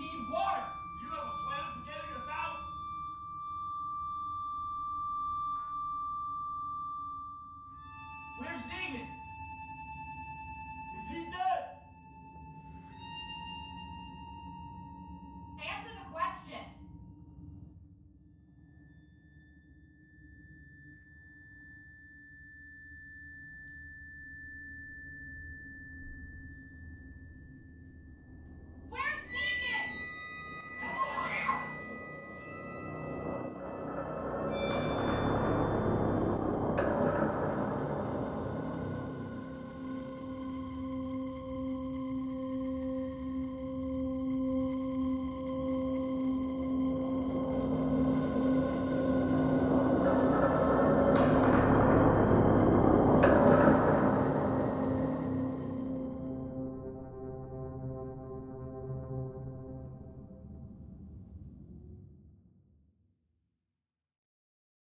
need water. Do you have a plan for getting us out? Where's David?